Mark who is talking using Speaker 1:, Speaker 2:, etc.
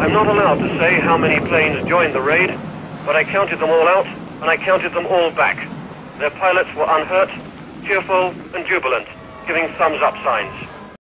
Speaker 1: I'm not allowed to say how many planes joined the raid, but I counted them all out, and I counted them all back. Their pilots were unhurt, cheerful, and jubilant, giving thumbs up signs.